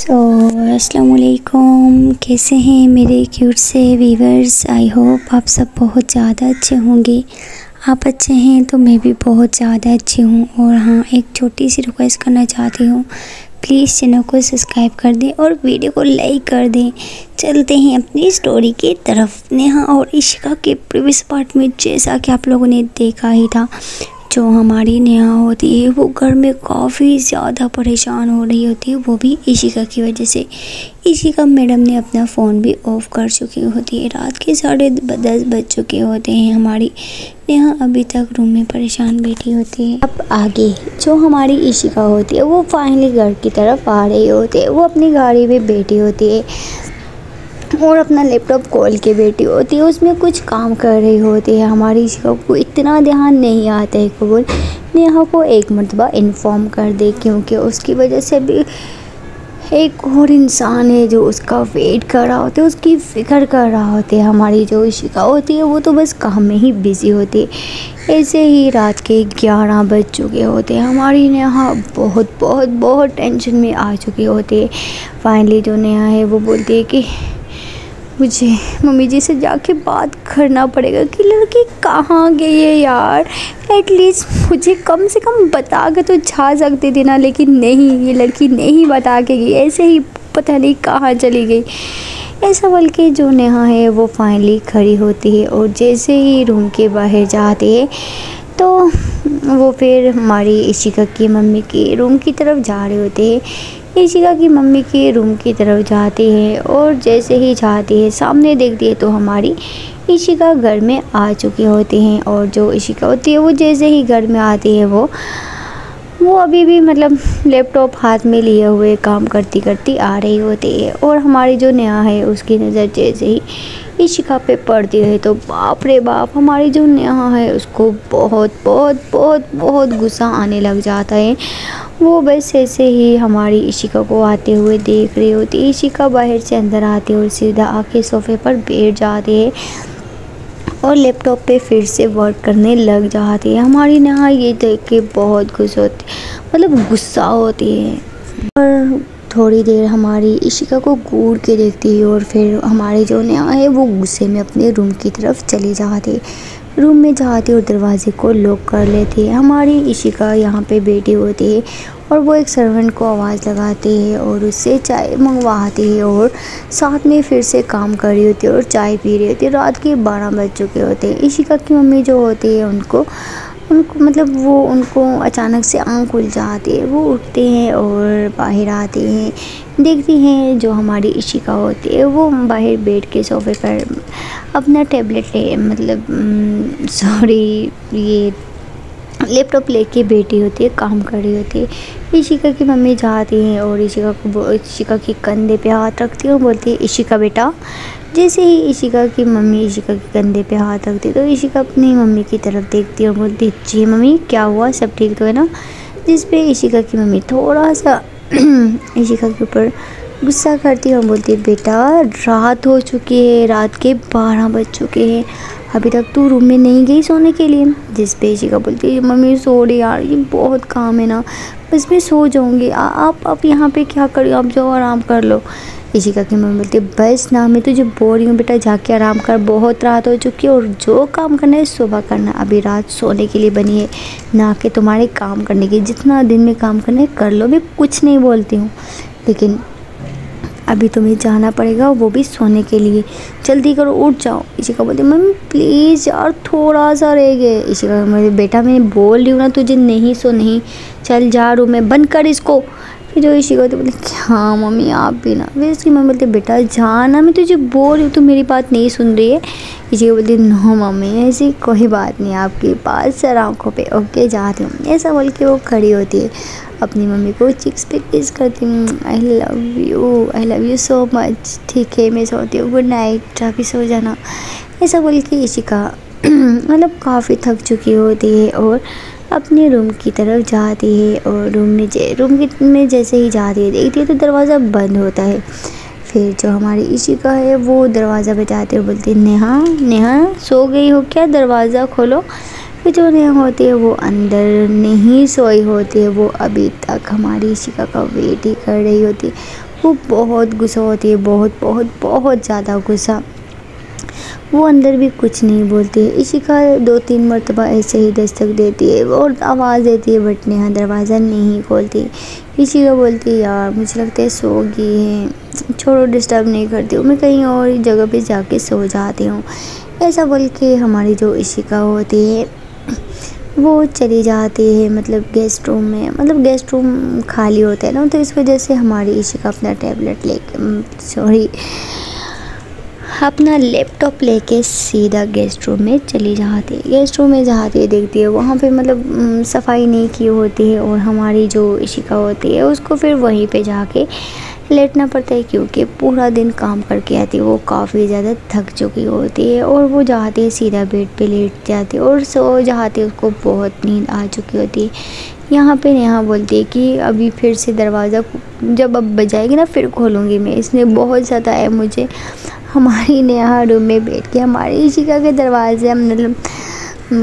सो अस्सलाम कैसे हैं मेरे क्यूट से वीवर्स आई होप आप सब बहुत ज़्यादा अच्छे होंगे। आप अच्छे हैं तो मैं भी बहुत ज़्यादा अच्छी हूँ। और हाँ एक छोटी सी रिक्वेस्ट करना चाहती हूँ। प्लीज़ चैनल को सब्सक्राइब कर दें और वीडियो को लाइक कर दें। चलते हैं अपनी स्टोरी की तरफ़। नेहा और इशिका के प्रीवियस पार्ट में जैसा कि आप लोगों ने देखा ही था। जो हमारी नेहा होती है, वो घर में काफ़ी ज़्यादा परेशान हो रही होती है। वो भी इशिका की वजह से। इशिका मैडम ने अपना फ़ोन भी ऑफ़ कर चुकी होती है। रात के साढ़े दस बज चुके होते हैं। हमारी नेहा अभी तक रूम में परेशान बैठी होती है। अब आगे जो हमारी इशिका होती है, वो फाइनली घर की तरफ़ आ रही होती है। वो अपनी गाड़ी में बैठी होती है। और अपना लैपटॉप खोल के बैठी होती है, उसमें कुछ काम कर रही होती है। हमारी को इतना ध्यान नहीं आता है कबूल नेहा को एक मरतबा इन्फॉर्म कर दे, क्योंकि उसकी वजह से भी एक और इंसान है जो उसका वेट कर रहा होता है, उसकी फ़िक्र कर रहा होता है। हमारी जो शिका होती है, वो तो बस काम में ही बिज़ी होती है। ऐसे ही रात के ग्यारह बज चुके होते हैं। हमारी नेहा बहुत बहुत बहुत टेंशन में आ चुकी होती है। फाइनली जो नेहा है, वो बोलती है कि मुझे, मम्मी जी से जाके बात करना पड़ेगा कि लड़की कहाँ गई है यार। एटलीस्ट मुझे कम से कम बता के तो जा सकती थी ना, लेकिन नहीं, ये लड़की नहीं बता के गई। ऐसे ही पता नहीं कहाँ चली गई। ऐसा बोल के जो नेहा है, वो फाइनली खड़ी होती है और जैसे ही रूम के बाहर जाती है तो वो फिर हमारी इशिका की मम्मी के रूम की तरफ़ जा रहे होते हैं। इशिका की मम्मी के रूम की तरफ़ जाती है और जैसे ही जाती है, सामने देखती है तो हमारी ईशिका घर में आ चुकी होती हैं और जो ईशिका होती है, वो जैसे ही घर में आती है, वो वो अभी भी मतलब लैपटॉप हाथ में लिए हुए काम करती करती आ रही होती है और हमारी जो नया है, उसकी नज़र जैसे ही ईशिका पे पड़ती है तो बाप रे बाप, हमारी जो नेहा है, उसको बहुत बहुत बहुत बहुत गुस्सा आने लग जाता है वो बस ऐसे ही हमारी इशिका को आते हुए देख रही होती इशिका बाहर से अंदर आती और सीधा आके सोफ़े पर बैठ जाते हैं और लैपटॉप पे फिर से वर्क करने लग जाती है। हमारी नहा ये देख के बहुत खुश होती मतलब गुस्सा होती है। और थोड़ी देर हमारी इशिका को घूर के देखती है और फिर हमारे जो नेहा है वो गुस्से में अपने रूम की तरफ़ चली जाती है। रूम में जाती और दरवाजे को लॉक कर लेती है। हमारी इशिका यहाँ पे बैठी होती है और वो एक सर्वेंट को आवाज़ लगाती है और उससे चाय मंगवाती है और साथ में फिर से काम कर रही होती है और चाय पी रही होती है। रात के बारह बज चुके होते हैं। इशिका की मम्मी जो होती है उनको उनको मतलब वो उनको अचानक से आँख खुल जाती है, वो उठते हैं और बाहर आते हैं, देखते हैं जो हमारी इशिका होती है, वो बाहर बैठ के सोफ़े पर अपना टैबलेट ले मतलब सॉरी ये लैपटॉप लेके बैठी होती है, काम कर रही होती है। इशिका की मम्मी जाती हैं और इशिका को इशिका के कंधे पे हाथ रखती है और बोलती है, इशिका बेटा जैसे ही इशिका की मम्मी इशिका के कंधे पे हाथ रखती तो इशिका अपनी मम्मी की तरफ़ देखती और बोलती जी मम्मी, क्या हुआ? सब ठीक तो है ना? जिस पे इशिका की मम्मी थोड़ा सा इशिका के ऊपर गुस्सा करती है और बोलती बेटा, रात हो चुकी है, रात के बारह बज चुके हैं। अभी तक तू रूम में नहीं गई सोने के लिए? जिस पे इशिका बोलती है, मम्मी, सो रही यार, ये बहुत काम है ना। बस मैं सो जाऊँगी। आप आप यहाँ पे क्या करो आप जाओ, आराम कर लो। इशिका की मम्मी बोलती है? बस ना मैं तुझे बोल रही हूँ बेटा जाके आराम कर, बहुत रात हो चुकी है और जो काम करना है सुबह करना। अभी रात सोने के लिए बनी है, ना कि तुम्हारे काम करने की जितना दिन में काम करना है, कर लो, मैं कुछ नहीं बोलती हूँ। लेकिन अभी तुम्हें जाना पड़ेगा, वो भी सोने के लिए। जल्दी करो, उठ जाओ। इशिका बोलती मम्मी प्लीज़ यार, थोड़ा सा रह गए। इशिका मेरे बेटा, मैं बोल रही हूँ ना, तुझे नहीं सो नहीं चल जा रू मैं बंद कर इसको। फिर जो इशिका होती बोले हाँ मम्मी, आप भी ना। फिर उसकी मम्मी बोलती, बेटा, जाना, मैं तुझे बोल रही हूँ, तू मेरी बात नहीं सुन रही है। इशिका बोलती, नो, मम्मी, ऐसी कोई बात नहीं आपके पास, सर, आँखों पे, ओके जाती हूँ। ऐसा बोल के वो खड़ी होती है। अपनी मम्मी को चिक्स पे किस करती हूँ I love you I love you so much ठीक है, मैं सोती हूँ गुड नाइट आप सो जाना। ऐसा बोल के इशिका मतलब काफ़ी थक चुकी होती है और अपने रूम की तरफ़ जाती है और रूम में रूम में जैसे ही जाती है, देखती है तो दरवाज़ा बंद होता है। फिर जो हमारी इशिका है, वो दरवाज़ा बजाते हुए बोलती है, नेहा नेहा, सो गई हो क्या? दरवाज़ा खोलो। फिर जो नेहा होती है, वो अंदर नहीं सोई होती है, वो अभी तक हमारी इशिका का वेट ही कर रही होती है। वो बहुत गुस्सा होती है, बहुत बहुत बहुत ज़्यादा गुस्सा। वो अंदर भी कुछ नहीं बोलती। है इशिका दो तीन मरतबा ऐसे ही दस्तक देती है और आवाज़ देती है, बट नेहा दरवाज़ा नहीं खोलती। इशिका बोलती है यार, मुझे लगता है सो गई है। छोड़ो डिस्टर्ब नहीं करती हूँ। मैं कहीं और जगह पे जाके सो जाती हूँ। ऐसा बोल के हमारी जो इशिका होती है, वो चली जाती है मतलब गेस्ट रूम में। मतलब गेस्ट रूम खाली होता है ना तो इस वजह से हमारी इशिका अपना टैबलेट लेके सॉरी अपना लैपटॉप लेके सीधा गेस्ट रूम में चली जाती है। गेस्ट रूम में जाती है, देखती है, वहाँ पे मतलब सफ़ाई नहीं की होती है और हमारी जो इशिका होती है, उसको फिर वहीं पे जाके लेटना पड़ता है क्योंकि पूरा दिन काम करके आती है। वो काफ़ी ज़्यादा थक चुकी होती है और वो जाती है सीधा बेड पे लेट जाती है और सो जाती है, उसको बहुत नींद आ चुकी होती है। यहाँ पे नेहा बोलती है कि अभी फिर से दरवाज़ा जब अब बजाएगी ना, फिर खोलूँगी मैं। इसने बहुत ज़्यादा है मुझे हमारी नेहा रूम में बैठ के हमारी इशिका के दरवाजे हम मतलब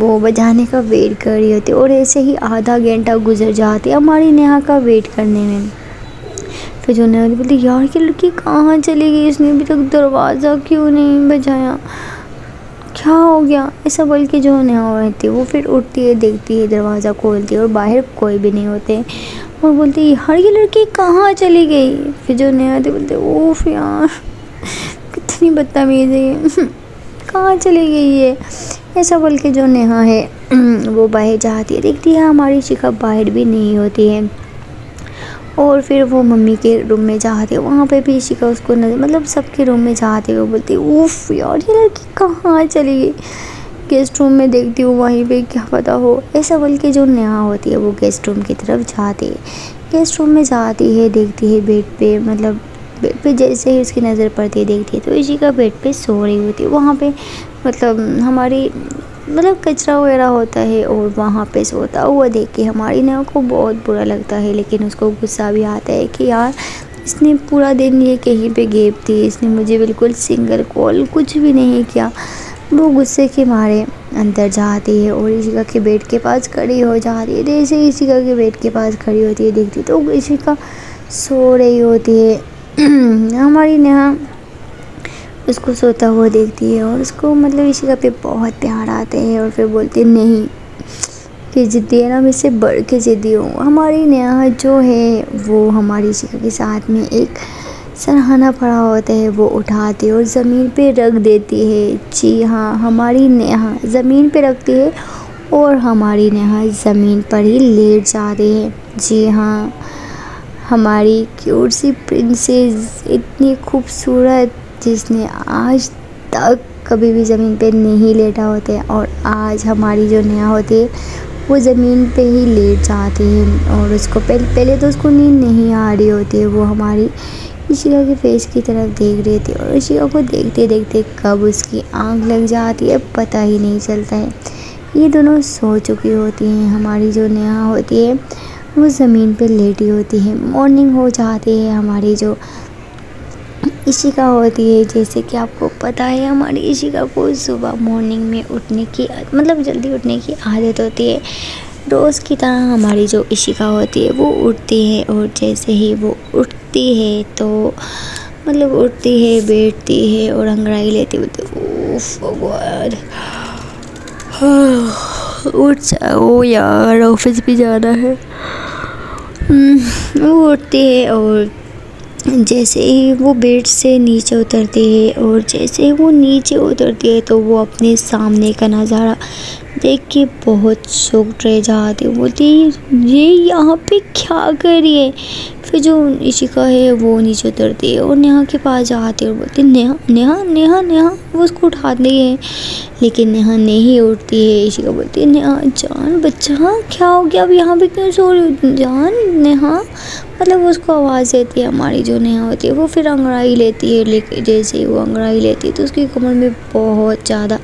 वो बजाने का वेट कर रही होती। और ऐसे ही आधा घंटा गुजर जाती हमारी नेहा का वेट करने में। फिर जो नेहा बोलती यार की लड़की कहाँ चली गई? इसने अभी तक दरवाज़ा क्यों नहीं बजाया? क्या हो गया? ऐसा बोल के जो नेहा रहती है वो फिर उठती है, देखती है, दरवाज़ा खोलती है और बाहर कोई भी नहीं होते। और बोलती यार, ये लड़की कहाँ चली गई? फिर जो नेहा बोलते ओफ यार। कितनी बदतमीज़। है कहाँ चली गई है ऐसा बोल के जो नेहा है, वो बाहर जाती है। देखती है हमारी शिका बाहर भी नहीं होती है। और फिर वो मम्मी के रूम में जाते वहाँ पे भी शिका उसको नज़र मतलब सबके रूम में जाते हुए बोलती उफ यार, ये लड़की कहाँ चली गई? गेस्ट रूम में देखती हूँ, वहीं पे क्या पता हो। ऐसा बोल के जो नेहा होती है, वो गेस्ट रूम की तरफ़ जाती है। गेस्ट रूम में जाती है, देखती है बेड पे मतलब बेड पे जैसे ही उसकी नज़र पड़ती है, देखती है तो इसी का बेड पे सो रही होती है। वहाँ पे मतलब हमारी मतलब कचरा वगैरह होता है और वहाँ पे सोता हुआ देख के हमारी ना को बहुत बुरा लगता है। लेकिन उसको गुस्सा भी आता है कि यार, इसने पूरा दिन ये कहीं पे गेप थी इसने मुझे बिल्कुल सिंगल कॉल कुछ भी नहीं किया। वो गुस्से के मारे अंदर जाती है और इशिका के बेड के पास खड़ी हो जाती है। जैसे इशिका के बेड के पास खड़ी होती है, देखती तो इशिका सो रही होती है। हमारी नेहा उसको सोता हुआ देखती है और उसको मतलब इशिका पे बहुत प्यार आते हैं और फिर बोलती है, नहीं, कि ज़िद्दी है ना, मैं इससे बढ़ के ज़िद्दी हूँ। हमारी नेहा जो है, वो हमारी इशिका के साथ में एक सरहाना पड़ा होता है, वो उठाती है और ज़मीन पे रख देती है। जी हाँ हमारी नेहा ज़मीन पे रखती है और हमारी नेहा ज़मीन पर ही लेट जाती है। जी हाँ। हमारी क्यूट सी प्रिंसेस इतनी खूबसूरत, जिसने आज तक कभी भी ज़मीन पे नहीं लेटा होते और आज हमारी जो नया होती है, वो ज़मीन पे ही लेट जाती है और उसको पहले पहले तो उसको नींद नहीं आ रही होती है, वो हमारी इशिका के फेस की तरफ़ देख रही थी और इशिका को देखते देखते कब उसकी आँख लग जाती है, पता ही नहीं चलता है। ये दोनों सो चुकी होती हैं, हमारी जो नया होती है वो ज़मीन पे लेटी होती है। मॉर्निंग हो जाती है हमारी जो इशिका होती है। जैसे कि आपको पता है, हमारी इशिका को सुबह मॉर्निंग में उठने की मतलब जल्दी उठने की आदत होती है। रोज़ की तरह हमारी जो इशिका होती है, वो उठती है और जैसे ही वो उठती है तो मतलब उठती है, बैठती है और अंगड़ाई लेती बोलती भगवान। उठ जाओ यार ऑफ़िस भी जाना है। वो उठते हैं और जैसे ही वो बेड से नीचे उतरती है और जैसे ही वो नीचे उतरती है तो वो अपने सामने का नज़ारा देख के बहुत शौक रह जाती बोलती ये यहाँ पे क्या कर रही है फिर जो इशिका है, वो नीचे उतरती है और नेहा के पास जाती है। और बोलती नेहा नेहा नेहा नेहा, वो उसको उठाती है लेकिन नेहा नहीं उठती है। इशिका बोलती है, नेहा, जान बच्चा, क्या हो गया? अब यहाँ पे क्यों सो रही जान, नेहा। मतलब वो उसको आवाज़ देती है, हमारी जो नेहा होती है, वो फिर अंगड़ाई लेती है। लेकिन जैसे ही वो अंगड़ाई लेती है तो उसकी कमर में बहुत ज़्यादा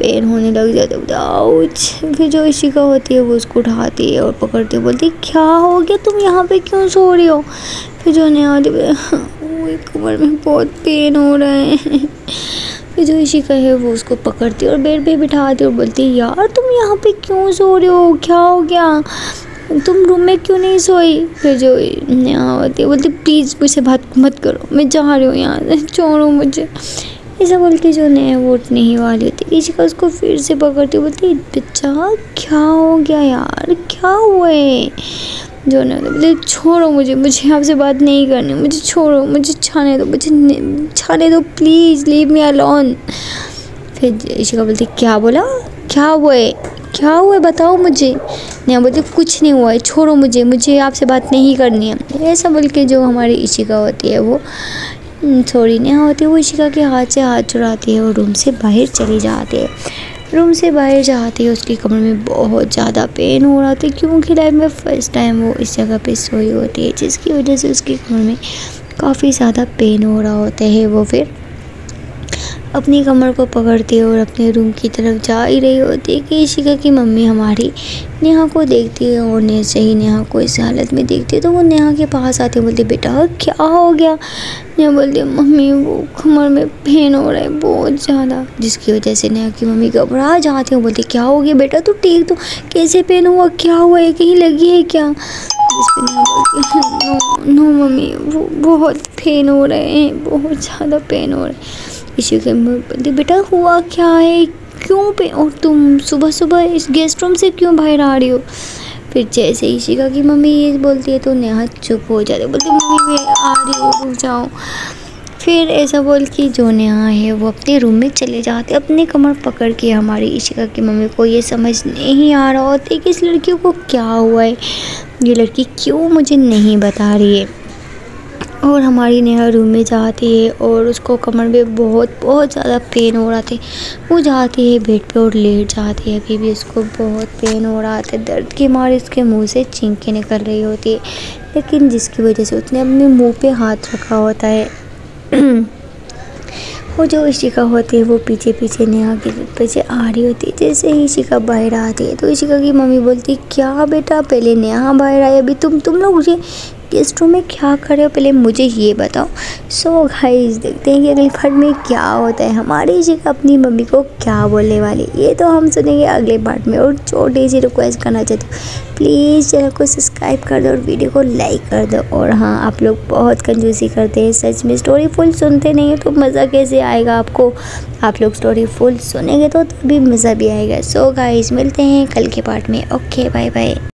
पेन होने लग जाता है। आउच फिर जो इशिका होती है, वो उसको उठाती है और पकड़ती है, बोलती है, क्या हो गया? तुम यहाँ पे क्यों सो रही हो? फिर जो नहीं आती वो कमर में बहुत पेन हो रहा है। फिर जो इशिका है, वो उसको पकड़ती है और बेड पे बिठाती है और बोलती है, यार, तुम यहाँ पे क्यों सो रही हो? क्या हो गया? तुम रूम में क्यों नहीं सोई? फिर जो यहाँ होती है, बोलती प्लीज़ मुझसे बात मत करो। मैं जा रही हूँ यहाँ छोड़ो मुझे। ऐसा बोल के जो नया वो उठने ही वाली होती इशिका उसको फिर से पकड़ती बोलती, बच्चा, क्या हो गया यार? क्या हुआ है? जो ना बोले छोड़ो मुझे मुझे आपसे बात नहीं करनी, मुझे छोड़ो, मुझे छाने दो, मुझे छाने दो प्लीज़ लीव मी अलोन फिर इशिका बोलती, क्या बोला? क्या हुआ है? क्या हुआ है? बताओ मुझे। नेहा बोलती, कुछ नहीं हुआ है, छोड़ो मुझे मुझे आपसे बात नहीं करनी है। ऐसा बोल के जो हमारी इशिका होती है वो नहीं होती। वो इशिका के हाथ से हाथ चुराती है और रूम से बाहर चली जाती है। रूम से बाहर जाती है, उसकी कमर में बहुत ज़्यादा पेन हो रहा था, क्योंकि लाइफ में फ़र्स्ट टाइम वो इस जगह पे सोई होती है, जिसकी वजह से उसकी कमर में काफ़ी ज़्यादा पेन हो रहा होता है वो फिर। अपनी कमर को पकड़ती और अपने रूम की तरफ़ जा ही रही होती है कि इशिका की मम्मी हमारी नेहा को देखती है और ने से ही नेहा को इस हालत में देखती है। तो वो नेहा के पास आती है, बोलती बेटा, क्या हो गया? नेहा बोलती मम्मी, वो कमर में पेन हो रहा है बहुत ज़्यादा। जिसकी वजह से नेहा की मम्मी घबरा जाती है बोलती क्या हो गया बेटा? तू ठीक तो कैसे पेन हुआ? क्या हुआ? है कहीं लगी है क्या? जिस नो नो, मम्मी, वो बहुत पेन हो रहे हैं, बहुत ज़्यादा पेन हो रहे हैं। इसी के बोलती बेटा हुआ क्या है? क्यों पे, और तुम सुबह सुबह इस गेस्ट रूम से क्यों बाहर आ रही हो? फिर जैसे इशिका की मम्मी ये बोलती है तो नेहा चुप हो जाती है। बोलती मम्मी, मैं आ रही हूँ, रुक जाओ। फिर ऐसा बोल के जो नेहा है, वो अपने रूम में चले जाते अपने कमर पकड़ के हमारी इशिका की मम्मी को ये समझ नहीं आ रहा होता कि इस लड़की को क्या हुआ है। ये लड़की क्यों मुझे नहीं बता रही है? और हमारी नेहा रूम में जाती है और उसको कमर में बहुत बहुत ज़्यादा पेन हो रहा था। वो जाती है बेड पे और लेट जाती है। अभी भी उसको बहुत पेन हो रहा था। दर्द के मारे उसके मुँह से चिंके निकल रही होती है। लेकिन जिसकी वजह से उसने अपने मुँह पे हाथ रखा होता है। वो जो इशिका होती है, वो पीछे पीछे नेहा के पीछे आ रही होती है। जैसे ही इशिका बाहर आती है तो इशिका की मम्मी बोलती है, क्या बेटा, पहले नेहा बाहर आई, अभी तुम तुम लोग मुझे गेस्ट रूम में क्या कर पहले मुझे ये बताओ। सो so, गाइस देखते हैं कि अगले पार्ट में क्या होता है। हमारी जी अपनी मम्मी को क्या बोलने वाली ये तो हम सुनेंगे अगले पार्ट में और छोटी सी रिक्वेस्ट करना चाहती हूँ। प्लीज़ चैनल को सब्सक्राइब कर दो और वीडियो को लाइक कर दो। और हाँ आप लोग बहुत कंजूसी करते हैं। सच में स्टोरी फुल सुनते नहीं हैं तो मज़ा कैसे आएगा आपको? आप लोग स्टोरी फुल सुनेंगे तो तभी मज़ा भी आएगा। सो so, गाइस मिलते हैं कल के पार्ट में। Okay bye bye